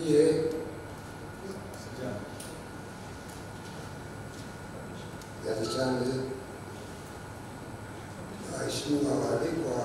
iye. Ya Vichambe, waheshimiwa waalikwa,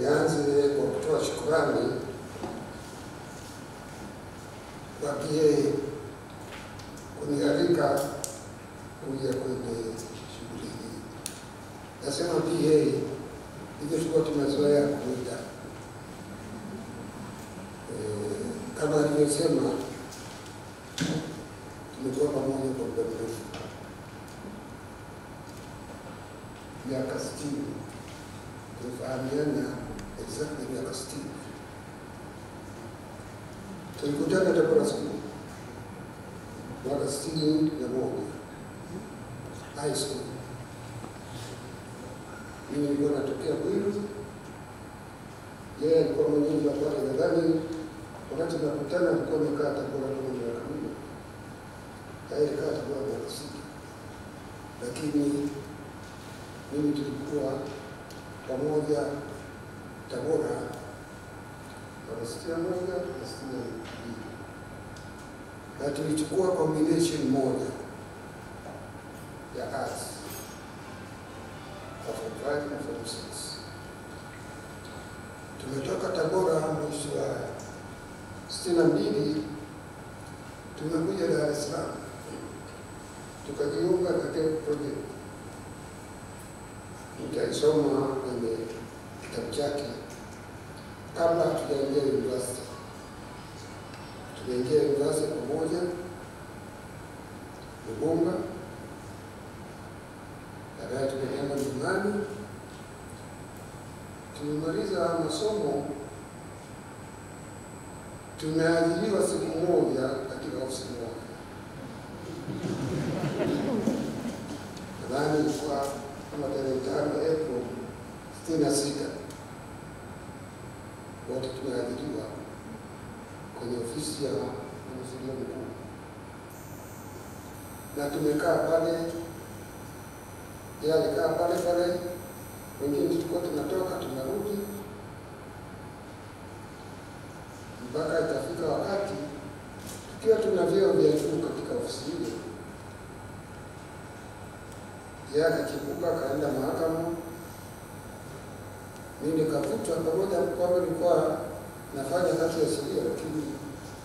nianze kwa kutoa shukurani kwa PA kunialika kuja kwenye shughuli hii. Nasema PA hivyo tulikuwa tumezoea kuja Eh, kama alivyosema, tumekuwa pamoja kwa muda mrefu, miaka sitini. tulifahamiana exactly miaka sitini. Tulikutana Tabora School mwaka sitini na moja high school. Mimi nilikuwa natokea Bwiru, yeye alikuwa mwenyeji wa pale. Nadhani wakati nakutana alikuwa amekaa Tabora kama miaka minne, na yeye alikaa Tabora miaka lakini mimi tulikuwa pamoja Tabora mwaka sitini na moja na sitini na mbili na tulichukua combination moja ya arts. Tumetoka Tabora mwisho wa sitini na mbili tumekuja Dar es Salaam tukajiunga katika project, nitaisoma kwenye kitabu chake kabla hatujaingia university. Tuliingia university pamoja Lubumba, baadaye tumeenda Mlimani. Tumemaliza masomo, tumeajiriwa siku moja katika ofisi moja, nadhani ilikuwa kama tarehe tano April sitini na sita? Wote tumeajiriwa kwenye ofisi ya mwanasheria mkuu, na tumekaa pale, yeye alikaa pale pale, wengine tulikuwa tunatoka tunarudi, mpaka itafika wakati tukiwa tuna vyeo vya juu katika ofisi ile, yeye akachipuka kaenda mahakama, mimi nikavutwa pamoja kwamba nilikuwa nafanya kazi ya sheria lakini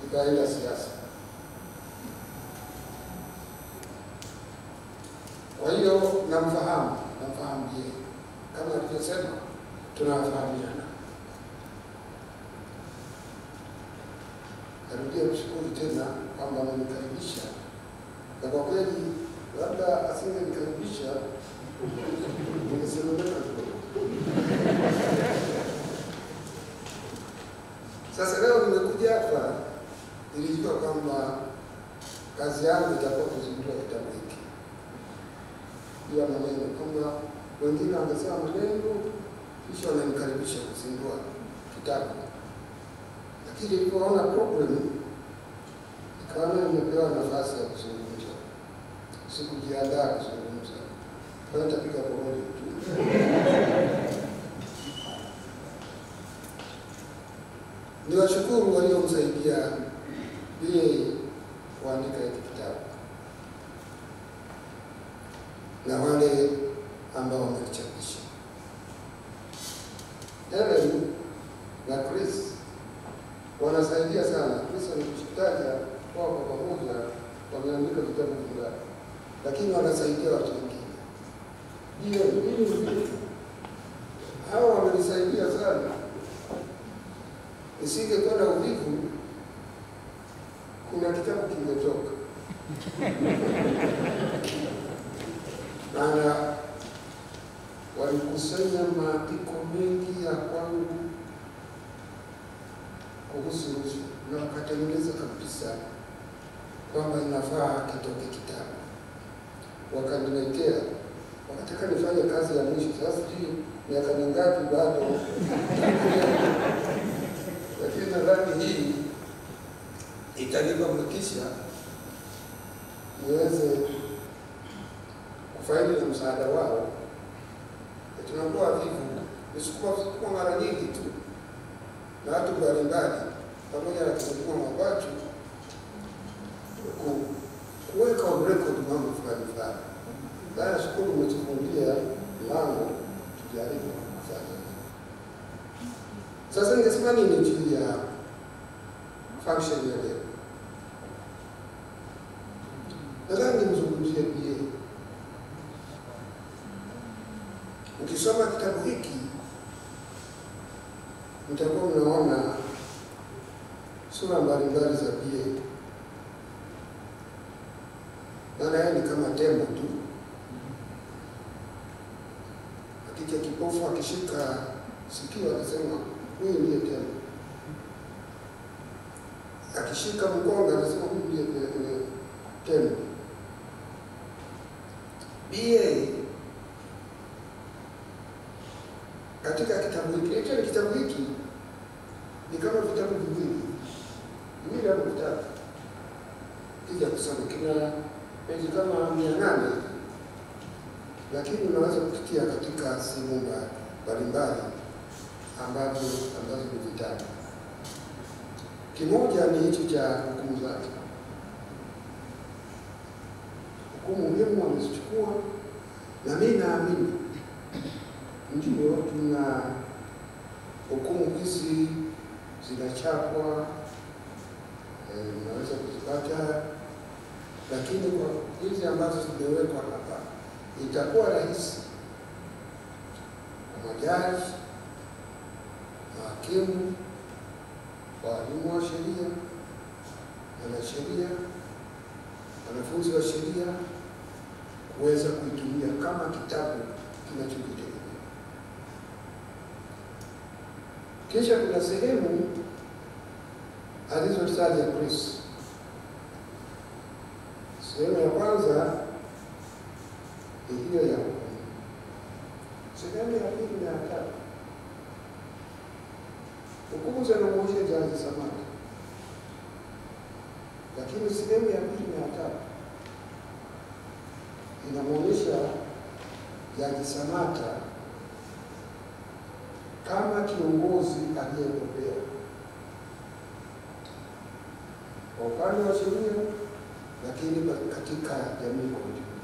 nikaenda siasa. Kwa hiyo namfahamu, namfahamu yeye, kama alivyosema, tunafahamiana. Narudia kushukuru tena kwamba amenikaribisha, na kwa kweli labda asingenikaribisha ningesememeka. Sasa leo nimekuja hapa, nilijua kwamba kazi yangu itakuwa kuzindua kitabu hiki bila maneno, kwamba wengine wangesema maneno kisha wananikaribisha kuzindua kitabu, lakini nilipoona problem nikaona nimepewa nafasi ya kuzungumza. Sikujiandaa kuzungumza, kwa nitapiga pamoja tu. Waliomsaidia yeye kuandika hiki kitabu na wale ambao wamekichapisha. Ellen na Chris wanasaidia sana. Chris wao kwa pamoja wameandika vitabu vingapi, lakini wanasaidia watu wengine. Ndio mimi hawa wamenisaidia sana. Nisingekuwa na uvivu, kuna kitabu kimetoka. Maana walikusanya maandiko mengi ya kwangu kuhusu na wakatengeneza kabisa kwamba inafaa kitoke kitabu, wakaniletea, wanataka nifanye kazi ya mwisho. Sasa sijui miaka mingapi bado. Lakini nadhani hii itanipa motisha niweze kufaidi na msaada wao. Tunakuwa vivu. Nisikuwa mara nyingi tu. Na watu mbalimbali, pamoja na kuzukua mabachu kuweka on record mambo fulani fulani. Na Shukuru umetufungulia mlango tujaribu kufanya. Sasa ningesema nini juu ya function ya leo? Nadhani nimzungumzie pia. Ukisoma kitabu hiki mtakuwa mnaona sura mbalimbali za BA. Maana yeye ni kama tembo tu. Hakika kipofu akishika sikio anasema huyu ndiye tembo. Akishika mkonga anasema huyu ndiye tembo. BA katika kitabu hiki, hicho ni kitabu hiki ni kama vitabu viwili viwili au vitatu, kija kusoma kina peji kama mia nane. Lakini unaweza kupitia katika sehemu mba- mbalimbali ambazo ambazo ni vitabu. Kimoja ni hichi cha hukumu zake, hukumu muhimu wamezichukua, na mimi naamini ndio tuna hukumu hizi zinachapwa, e, naweza kuzipata, lakini kwa hizi ambazo zimewekwa hapa itakuwa rahisi kwa majaji, mahakimu, waalimu wa sheria, wanasheria, wanafunzi wa sheria kuweza kuitumia kama kitabu kinachojitegemea. Kisha kuna sehemu alizotaja Chris. Sehemu ya kwanza ni hiyo ya hukumu. Sehemu ya pili na ya tatu, hukumu zinamwosha Jaji samaki, lakini sehemu ya pili na ya tatu inamwonyesha Jaji Samata kama kiongozi aliyebobea. Kwa upande wa sheria, lakini katika jamii kwa ujumla.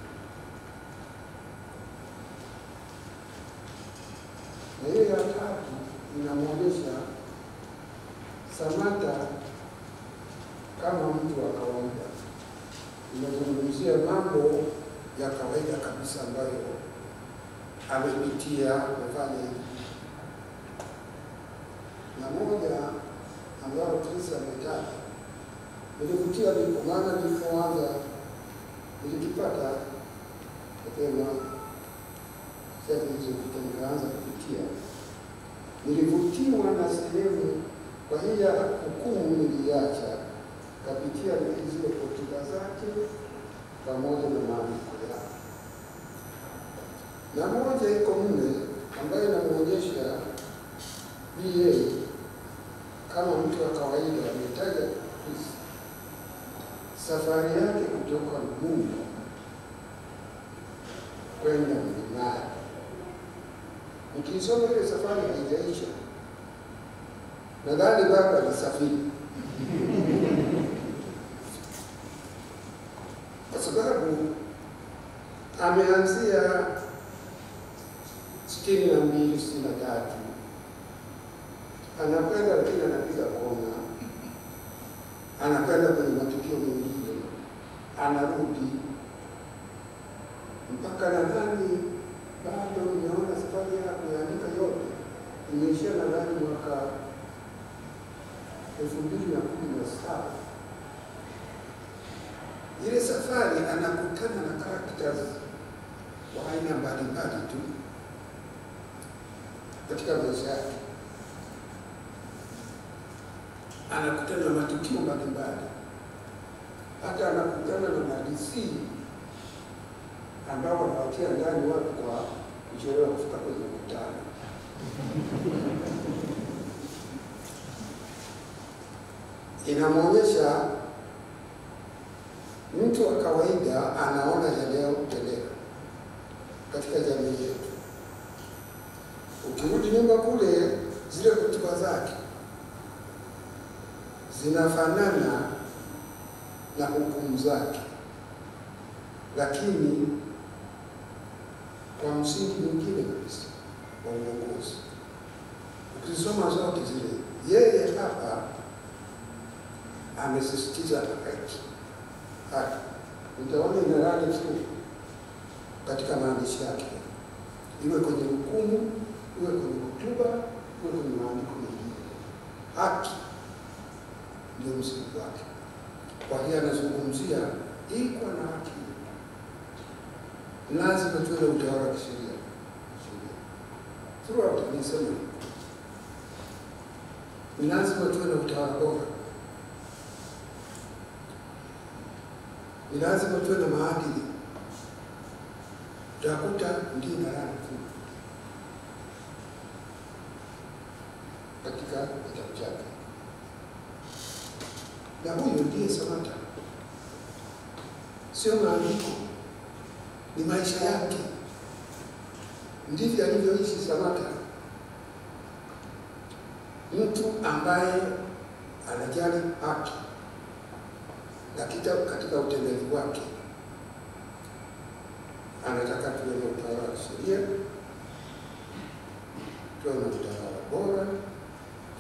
Na hiyo ya tatu inamwonyesha Samata kama mtu wa kawaida, inazungumzia mambo ya kawaida kabisa ambayo amepitia, amefanya hivi na moja ambayo Kristo ametaja nilivutia vipo, maana nilipoanza nilikipata mapema. Sasa zilizopita, nikaanza kupitia, nilivutiwa na sehemu. Kwa hiyo hukumu niliacha, kapitia hizo hotuba zake pamoja na maandiko yake, na moja iko mle ambayo inamwonyesha BA kama mtu wa kawaida ametaja safari yake kutoka Mungu kwenda mlimani. Ukisoma ile safari haijaisha, nadhani bado alisafiri. Kwa sababu ameanzia sitini na mbili sitini na tatu. Anakwenda lakini anapiga kona, anakwenda kwenye matukio mengine, anarudi. Mpaka nadhani bado nimeona safari ya kuandika yote imeishia nadhani mwaka elfu mbili na kumi na saba. Ile safari anakutana na characters wa aina mbalimbali tu katika maisha yake. Anakutana na matukio mbalimbali, hata anakutana na madisi ambao wanawatia ndani watu kwa kuchelewa kufika kwenye mkutano. Inamwonyesha mtu wa kawaida anaona yanayotendeka katika jamii yetu, Ukirudi nyumba kule, zile hotuba zake zinafanana na hukumu zake, lakini kwa msingi mwingine kabisa wa uongozi. Ukizisoma zote zile, yeye hapa amesisitiza haki. Haki utaona inarani tu katika maandishi yake, iwe kwenye hukumu, iwe kwenye hotuba, iwe kwenye maandiko mengine. Haki ndio msingi wake. Kwa hiyo anazungumzia ili kuwa na haki. Lazima tuwe na utawala wa kisheria. Sheria throughout nisema ni lazima tuwe na utawala bora, ni lazima tuwe na maadili. Utakuta ndio darani tu katika kitabu chake, na huyo ndiye Samata, sio maandiko, ni maisha yake. Ndivyo alivyoishi Samata, mtu ambaye anajali haki na kita katika utendaji wake anataka tuwe na utawala wa sheria, tuwe na utawala bora,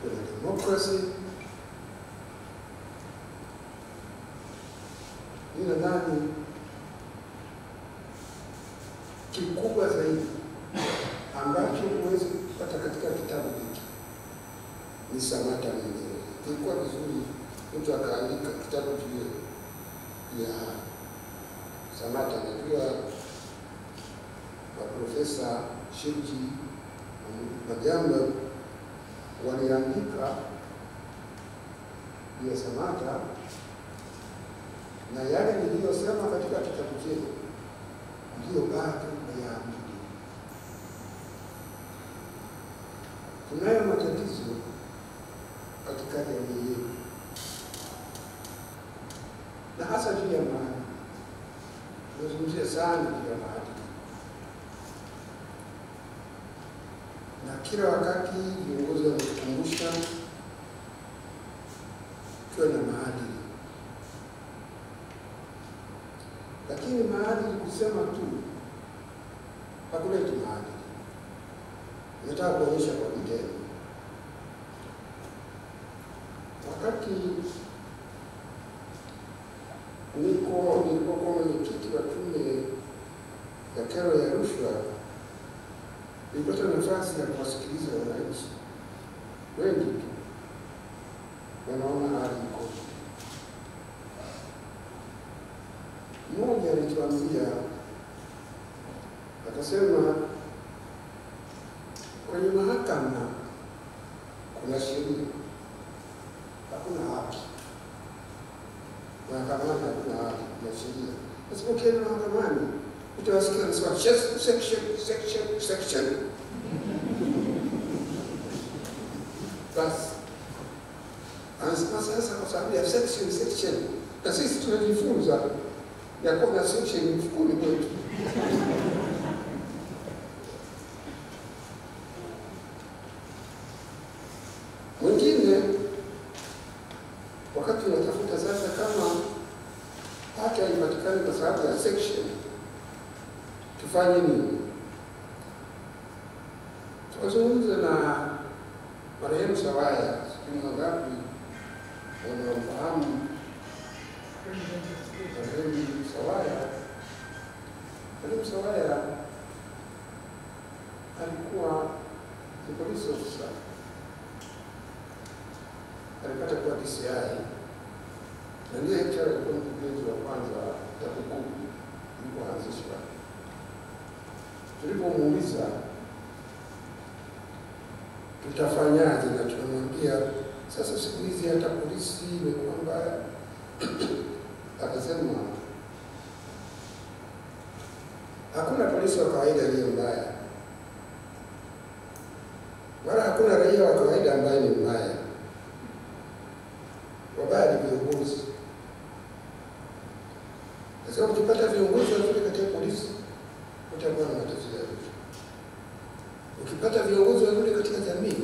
tuwe na demokrasi. Mi nadhani kikubwa zaidi ambacho huwezi kupata katika kitabu hiki ni Samata mwenyewe. Ilikuwa vizuri mtu akaandika kitabu juu ya Samata. Najua maprofesa Shiji Majamba waliandika ya Samata, na yale niliyosema katika kitabu chetu ndiyo bado nayaamini. Tunayo matatizo katika jamii yetu na hasa juu ya maadili. Tunazungumzia sana juu ya maadili, na kila wakati viongozi wanatukumbusha tuwe na maadili, lakini maadili kusema tu. Hakuleti maadili, Nataka kuonyesha kwa vitendo. Wakati niko nilipokuwa mwenyekiti wa tume ya kero ya rushwa, nilipata nafasi ya kuwasikiliza wananchi. Wengi tu. Wanaona hali Mmoja akasema, kwenye mahakama kuna sheria, hakuna haki. Mahakamani hakuna haki na sheria. Sasa ukienda mahakamani. Utawasikia wanasema section section section, basi. Anasema sasa, kwa sababu ya section section, na sisi tunajifunza ya a mfukuni kwetu. Mwingine wakati unatafuta sasa kama hata haipatikani sababu ya tufanye? Tukazungumza na marehemu Sawaya, Sawaya alikuwa ni polisi ofisa alipata kuwa DCI na ndiye HR alikuwa mkurugenzi wa kwanza TAKUKURU ilipoanzishwa. Tulipomuuliza tutafanyaje, na tunamwambia sasa, siku hizi hata polisi imekuwa mbaya, akasema hakuna polisi wa kawaida aliye mbaya, wala hakuna raia wa kawaida ambaye ni mbaya wabaya ni viongozi. Sasa ukipata viongozi wazuri katika polisi, utakuwa na matatizo ya rushwa. Ukipata viongozi wazuri katika jamii,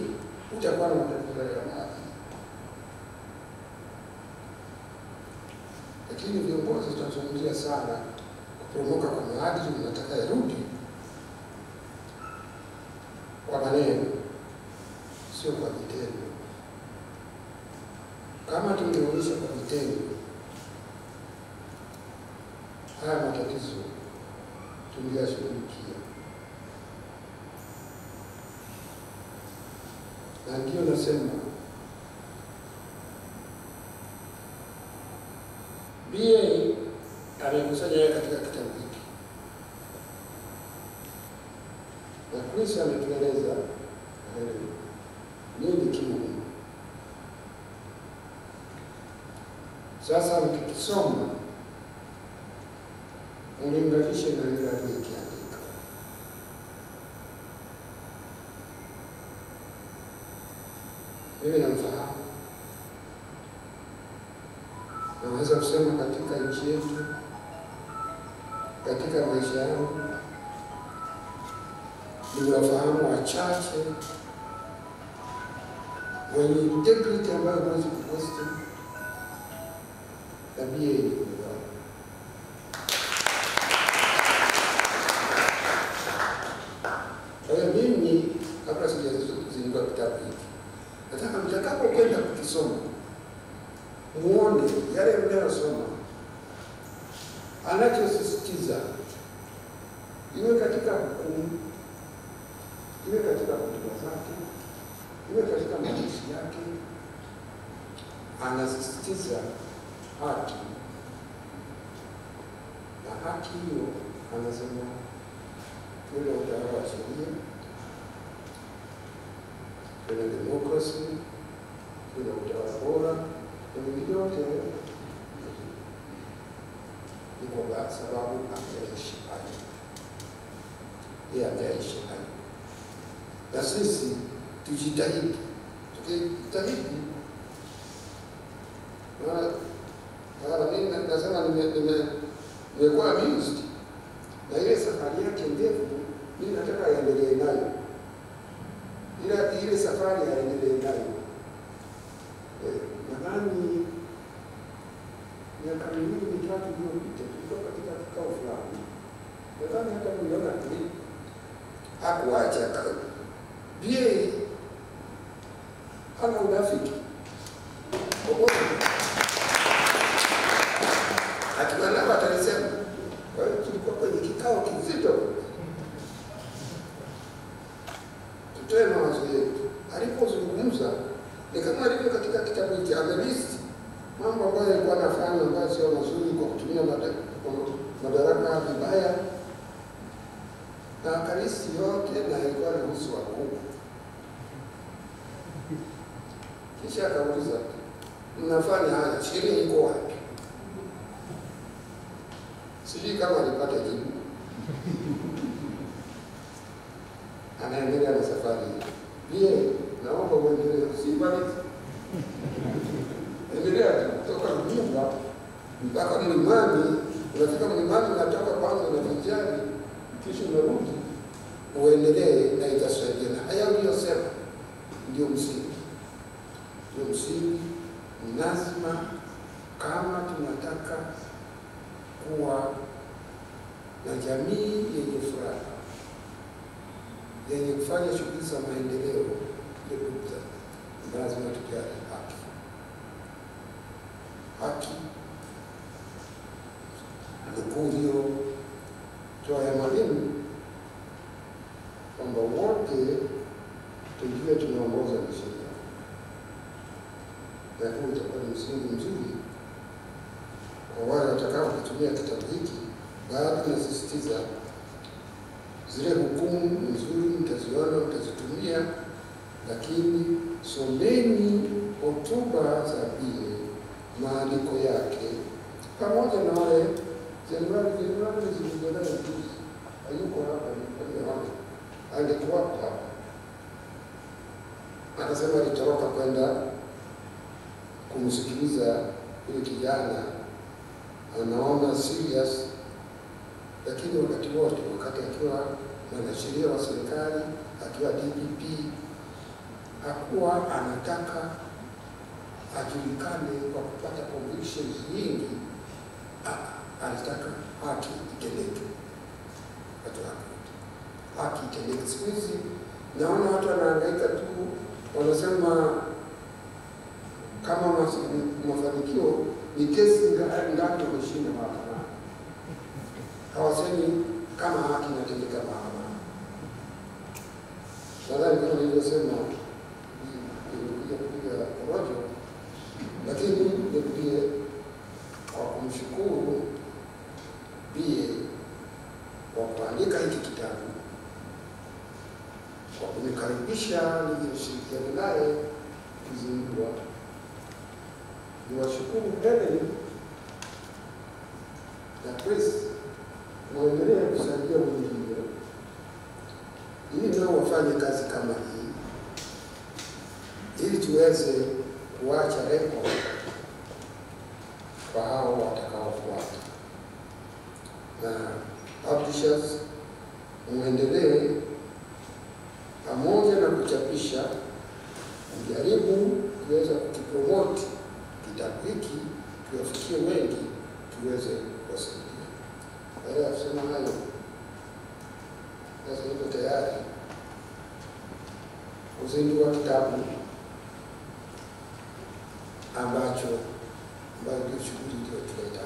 utakuwa na matatizo ya maadili. Lakini viongozi tunazungumzia sana kuporomoka kwa maadili, unataka yarudi kwa maneno, sio kwa vitendo. Kama tungeonyesha kwa vitendo haya matatizo tuliyashughulikia, na ndio nasema BA amekusanya yeye katika kitabu hiki, na Kristo ametueleza eh, nini kimo. Sasa mkikisoma ulinganishe na yule aliyekiandika. Mimi namfahamu, naweza kusema katika nchi yetu, katika maisha yangu nimewafahamu wachache wenye integrity ambayo huwezi kuposti tabia mengine yote ni kwa sababu ameishi hayo, yeye ameishi hayo, na sisi tujitahidi, tukijitahidi nasema nimekuwa amused. Na ile safari yake ndefu, mimi nataka aendelee nayo, ila ile safari not Anaendelea na safari hii. Naomba uendelee, usimalize. Endelea kutoka Mjumba mpaka Mlimani. Unafika Mlimani, unatoka kwanza na vijani, kisha unarudi uendelee, na itasaidia. Na haya uliyosema ndio msingi, ndio msingi. Lazima kama tunataka kuwa na jamii yenye furaha yenye kufanya shughuli za maendeleo, lazima tujali haki. Haki nukuu hiyo toa ya Mwalimu kwamba wote tujue tunaongoza na sheria, na huu utakuwa ni msingi mzuri kwa wale watakao kutumia kitabu hiki. Baadhi nasisitiza zile hukumu nzuri, mtaziona, mtazitumia, lakini someni hotuba za Bile, maandiko yake, pamoja na wale jenerali jenerali zilizonayo juzi, hayuko hapa, nimeona angekuwapo hapa, akasema alitoroka kwenda kumsikiliza yule kijana. Anaona serious, lakini wakati wote, wakati akiwa mwanasheria wa serikali, akiwa DPP hakuwa anataka ajulikane kwa kupata convictions nyingi, a- alitaka haki itendeke, watu haki haki itendeke. Siku hizi naona watu wanahangaika tu, wanasema kama mafanikio ni kesi nga- ngapi wameshinda mahakamani, hawasemi kama haki inatendeka mahakamani. Nadhani kama nilivyosema, ni- nimekuja kupiga porojo, lakini nirudie kwa kumshukuru bie kwa kuandika hiki kitabu, kwa kunikaribisha niliyoshirikiana naye kuzindua. Niwashukuru Helen na Chris, mwendelee kusaidia wengine ili nao wafanye kazi kama hii, ili tuweze kuacha rekodi kwa hao watakaofuata. Na publishers, mwendelee pamoja na kuchapisha, mjaribu kuweza kukipromoti kitabu hiki kiwafikie wengi, kiweze kuwasaidia. Baada ya kusema hayo, sasa iko tayari kuzindua kitabu ambacho ambayo ndio shughuli iliyotuleta.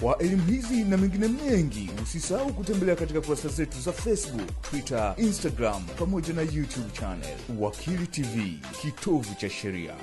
Kwa elimu hizi na mengine mengi, usisahau kutembelea katika kurasa zetu za Facebook, Twitter, Instagram pamoja na YouTube channel. Wakili TV, kitovu cha sheria.